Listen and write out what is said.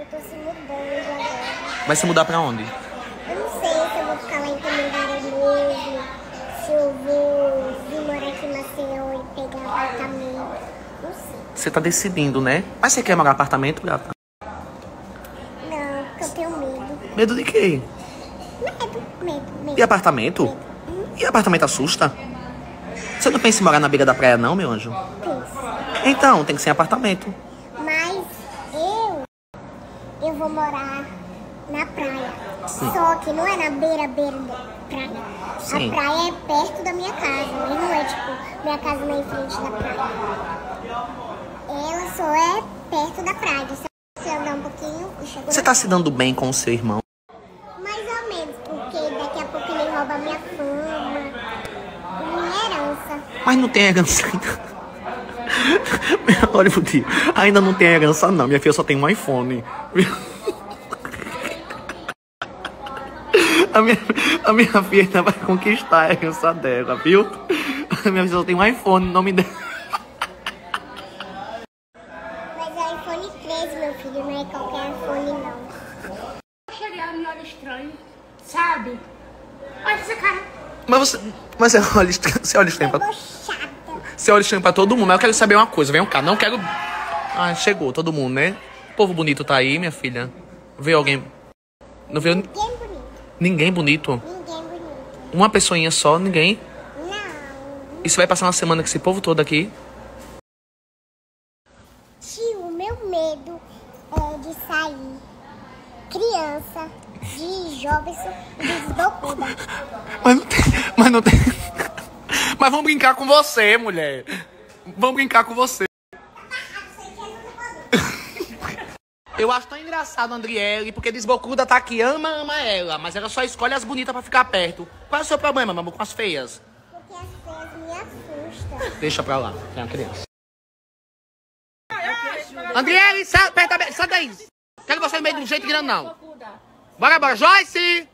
Eu tô se mudando agora. Vai se mudar pra onde? Eu não sei se eu vou ficar lá em Tamandaré mesmo, se eu vou vir morar aqui em Maceió e pegar apartamento. Não sei. Você tá decidindo, né? Mas você quer morar em apartamento, gata? Não, porque eu tenho medo. Medo de quê? Medo, medo, medo. E apartamento? E apartamento assusta? Você não pensa em morar na beira da praia, não, meu anjo? Penso. Então, tem que ser em apartamento. Vou morar na praia. Só que não é na beira, beira da praia. Sim. A praia é perto da minha casa, mas não é tipo, minha casa em frente da praia. Ela só é perto da praia. Se você andar um pouquinho e chega Você na tá se dando bem com o seu irmão? Mais ou menos, porque daqui a pouco ele rouba minha fama, minha herança. Mas não tem herança ainda. Olha tio. Ainda não tem herança, não. Minha filha só tem um iPhone. A minha, a minha filha ainda vai conquistar a herança dela, viu? A minha filha só tem um iPhone, o nome dela. Mas é iPhone 13, meu filho, não é qualquer iPhone, não. Chegar me olha estranho, sabe? Olha essa cara. Mas você. Mas você olha estranho, você olha estranho Eu pra, tô chata. você olha estranho pra todo mundo, mas eu quero saber uma coisa, vem cá, não quero. Ah, chegou todo mundo, né? O povo bonito tá aí, minha filha. Vê alguém. Não vê Ninguém. Ninguém bonito? Ninguém bonito. Uma pessoinha só, ninguém. Não. E você vai passar uma semana com esse povo todo aqui? Tio, o meu medo é de sair criança, de de desbocuda. Mas não tem. Mas não tem. Mas vamos brincar com você, mulher. Vamos brincar com você. Eu acho tão engraçado, Andriele, porque desbocuda tá aqui, ama, ama ela, mas ela só escolhe as bonitas pra ficar perto. Qual é o seu problema, mamãe, com as feias? Porque as feias me assustam. Deixa pra lá, tem uma criança. Andriele, sai, perto sai daí. Quero você no meio de um jeito grande, não. Bora, bora. Joyce!